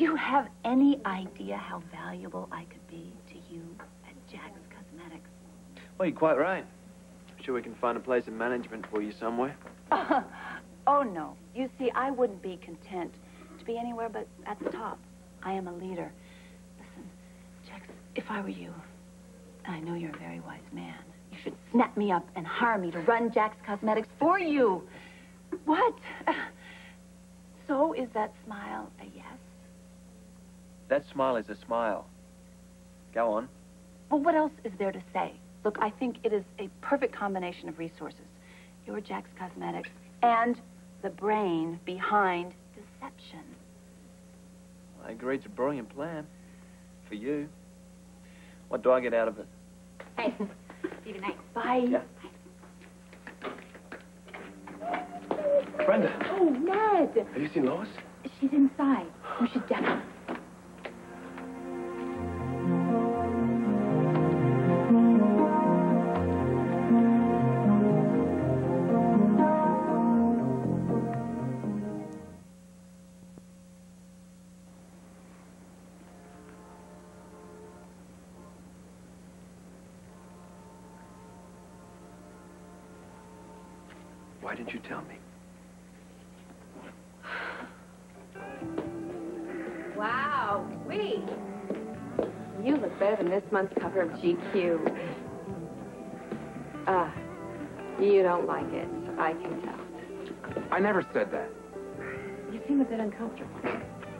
you have any idea how valuable I could be to you at Jack's Cosmetics? Well, you're quite right. I'm sure we can find a place in management for you somewhere. oh, no. You see, I wouldn't be content to be anywhere but at the top. I am a leader. Listen, Jax, if I were you, and I know you're a very wise man, you should snap me up and hire me to run Jack's Cosmetics for you. What? So is that smile a yes? That smile is a smile. Go on. Well, what else is there to say? Look, I think it is a perfect combination of resources. Your Jack's Cosmetics and the brain behind deception. I agree. It's a brilliant plan. For you. What do I get out of it? Hey, see you tonight. Bye. Yeah. Brenda, Oh, Ned. have you seen Lois? She's inside. You should definitely. Why didn't you tell me? Wow, sweet. You look better than this month's cover of GQ. Ah, you don't like it. I can tell. I never said that. You seem a bit uncomfortable.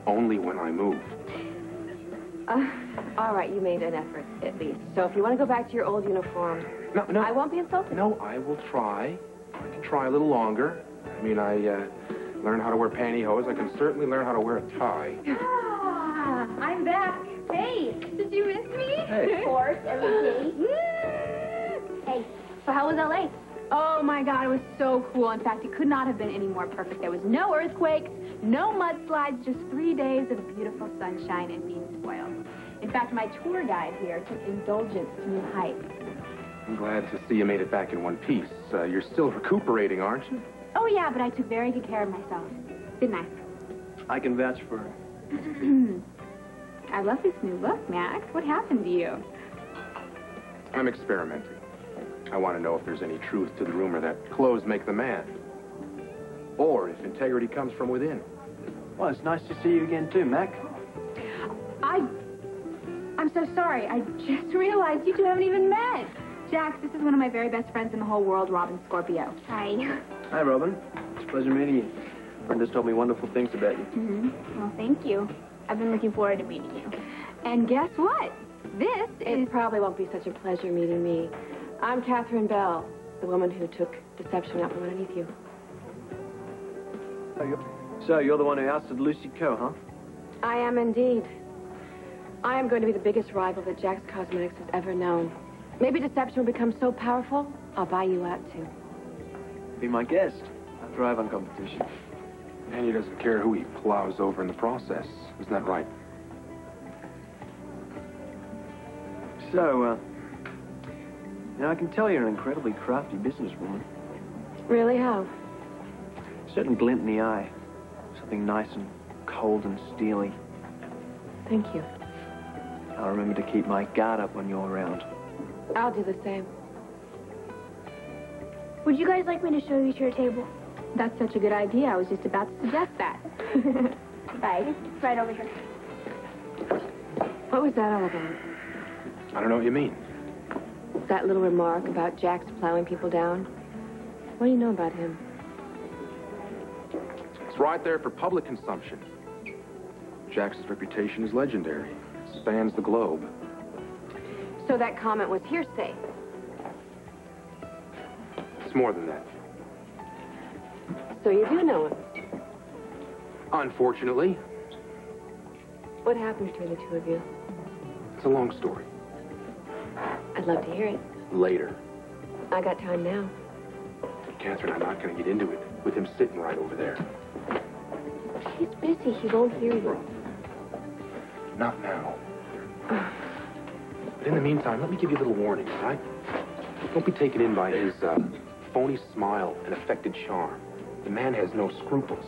Only when I move. Uh, all right, you made an effort, at least. So if you want to go back to your old uniform, No, no. I won't be insulted. No, I will try. I can try a little longer. I mean, I uh, learned how to wear pantyhose. I can certainly learn how to wear a tie. Ah, I'm back. Hey, did you miss me? Hey. Of course, every day. hey, so how was LA? Oh my god, it was so cool. In fact, it could not have been any more perfect. There was no earthquakes, no mudslides, just three days of beautiful sunshine and being spoiled. In fact, my tour guide here took indulgence to new heights. I'm glad to see you made it back in one piece. Uh, you're still recuperating, aren't you? Oh yeah, but I took very good care of myself. Didn't I? I can vouch for her. I love this new look, Max. What happened to you? I'm experimenting. I want to know if there's any truth to the rumor that clothes make the man. Or if integrity comes from within. Well, it's nice to see you again, too, Mac. I... I'm so sorry. I just realized you two haven't even met. Jax, this is one of my very best friends in the whole world, Robin Scorpio. Hi. Hi, Robin. It's a pleasure meeting you. Brenda's told me wonderful things about you. Mm-hmm. Well, thank you. I've been looking forward to meeting you. And guess what? This is... It probably won't be such a pleasure meeting me. I'm Katherine Bell, the woman who took deception out from underneath you. So, you're the one who ousted Lucy Coe, huh? I am indeed. I am going to be the biggest rival that Jack's Cosmetics has ever known. Maybe deception will become so powerful, I'll buy you out too. Be my guest. I thrive on competition. And he doesn't care who he plows over in the process. Isn't that right? So, uh... Now, I can tell you're an incredibly crafty businesswoman. Really, how? A certain glint in the eye. Something nice and cold and steely. Thank you. I'll remember to keep my guard up when you're around. I'll do the same. Would you guys like me to show you to your table? That's such a good idea. I was just about to suggest that. Bye. Right over here. What was that all about? I don't know what you mean. That little remark about Jack's plowing people down? What do you know about him? It's right there for public consumption. Jack's reputation is legendary. Spans the globe. So that comment was hearsay. It's more than that. So you do know him. Unfortunately, What happened between the two of you? it's a long story. I'd love to hear it. Later. I got time now. Katherine, I'm not going to get into it with him sitting right over there. He's busy. He won't hear you. Not now. Oh. But in the meantime, let me give you a little warning, all right? Don't be taken in by his uh, phony smile and affected charm. The man has no scruples.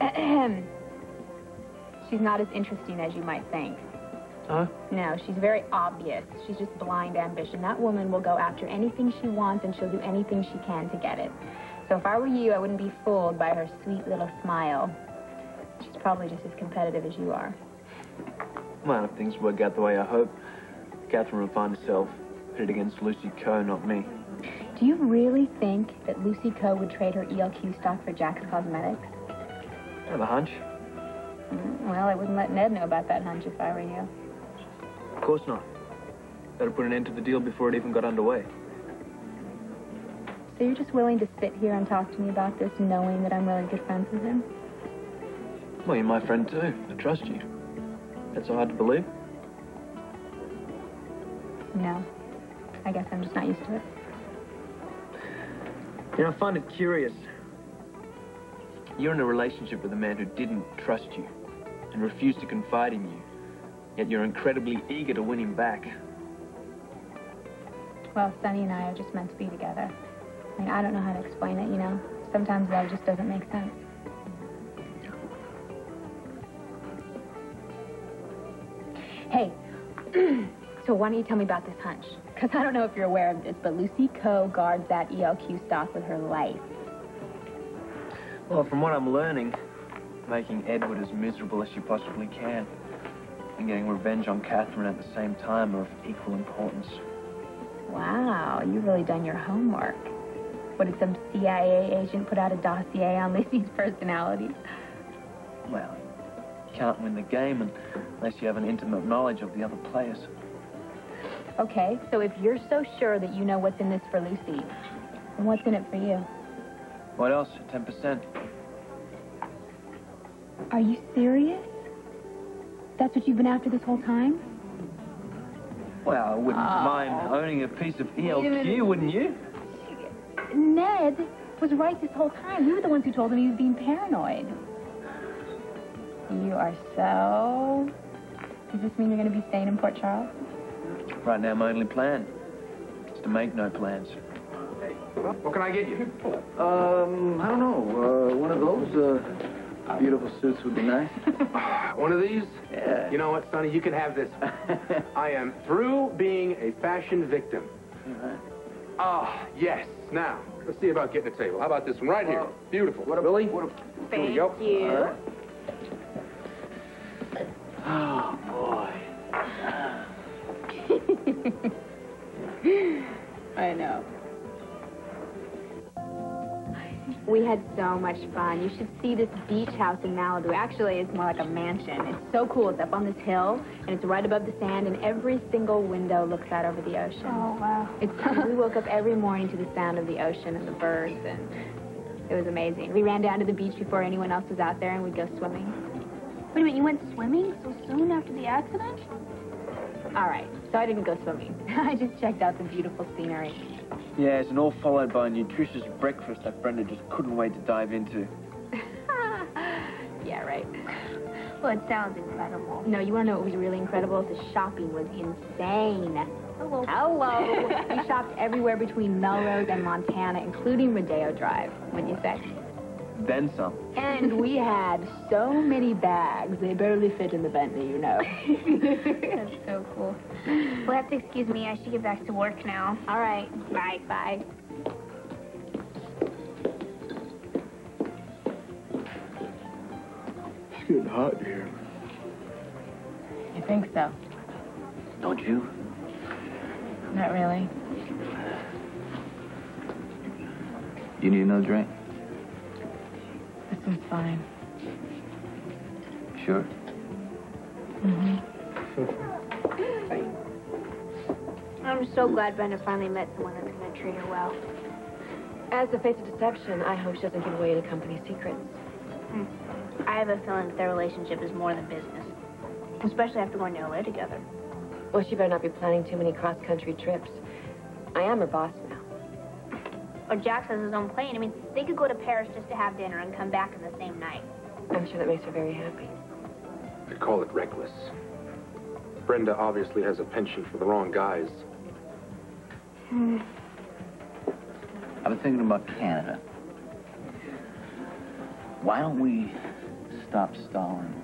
Ahem. she's not as interesting as you might think. Huh? No, she's very obvious. She's just blind ambition. That woman will go after anything she wants and she'll do anything she can to get it. So if I were you, I wouldn't be fooled by her sweet little smile. She's probably just as competitive as you are. Well, if things work out the way I hope, Katherine will find herself pitted against Lucy Coe, not me. Do you really think that Lucy Coe would trade her ELQ stock for Jack's Cosmetics? I have a hunch. Mm, Well, I wouldn't let Ned know about that hunch if I were you. Of course not. Better put an end to the deal before it even got underway. So you're just willing to sit here and talk to me about this knowing that I'm really good friends with him? Well, you're my friend too. I trust you. That's so hard to believe. No. I guess I'm just not used to it. You know, I find it curious. You're in a relationship with a man who didn't trust you and refused to confide in you, yet you're incredibly eager to win him back. Well, Sonny and I are just meant to be together. I mean, I don't know how to explain it, you know? Sometimes love just doesn't make sense. Hey, so why don't you tell me about this hunch? Because I don't know if you're aware of this, but Lucy Coe guards that ELQ stock with her life. Well, from what I'm learning, making Edward as miserable as you possibly can and getting revenge on Katherine at the same time are of equal importance. Wow, you've really done your homework. What, did some CIA agent put out a dossier on Lucy's personality? Well, can't win the game unless you have an intimate knowledge of the other players. Okay, so if you're so sure that you know what's in this for Lucy, then what's in it for you? What else? 10%. Are you serious? That's what you've been after this whole time? Well, I wouldn't Oh. mind owning a piece of. ELQ, wouldn't you? Ned was right this whole time. We were the ones who told him he was being paranoid. You are so... Does this mean you're going to be staying in Port Charles? Right now, my only plan is to make no plans. Hey, what can I get you? Um, I don't know. Uh, one of those uh, beautiful suits would be nice. One of these? Yeah. You know what, Sonny? You can have this. I am through being a fashion victim. Ah, yes. Now, let's see about getting a table. How about this one right here? Well, Beautiful. what a- Billy? what a- Here we go. you. Oh, boy. I know. We had so much fun. You should see this beach house in Malibu. Actually, it's more like a mansion. It's so cool. It's up on this hill, and it's right above the sand, and every single window looks out over the ocean. Oh, wow. It's we woke up every morning to the sound of the ocean and the birds, and it was amazing. We ran down to the beach before anyone else was out there, and we'd go swimming. Wait a minute, you went swimming so soon after the accident? All right, so I didn't go swimming. I just checked out the beautiful scenery. Yes, and all followed by a nutritious breakfast that Brenda just couldn't wait to dive into. yeah, right. Well, it sounds incredible. No, you want to know what was really incredible? The shopping was insane. Hello. Hello. we shopped everywhere between Melrose and Montana, including Rodeo Drive. Wouldn't you say? Then some. And we had so many bags, they barely fit in the Bentley, you know. That's so cool. Well, have to excuse me. I should get back to work now. All right. Bye. Bye. It's getting hot here. You think so? Don't you? Not really. You need another drink? This one's fine. Sure. Mm-hmm. I'm so glad Brenda finally met someone that's going to treat her well. As the face of deception, I hope she doesn't give away any company secrets. Hmm. I have a feeling that their relationship is more than business. Especially after going to LA together. Well, she better not be planning too many cross-country trips. I am her boss now. Or Jax has his own plane. I mean, they could go to Paris just to have dinner and come back in the same night. I'm sure that makes her very happy. I call it reckless. Brenda obviously has a penchant for the wrong guys. Hmm. I've been thinking about Canada. Why don't we stop stalling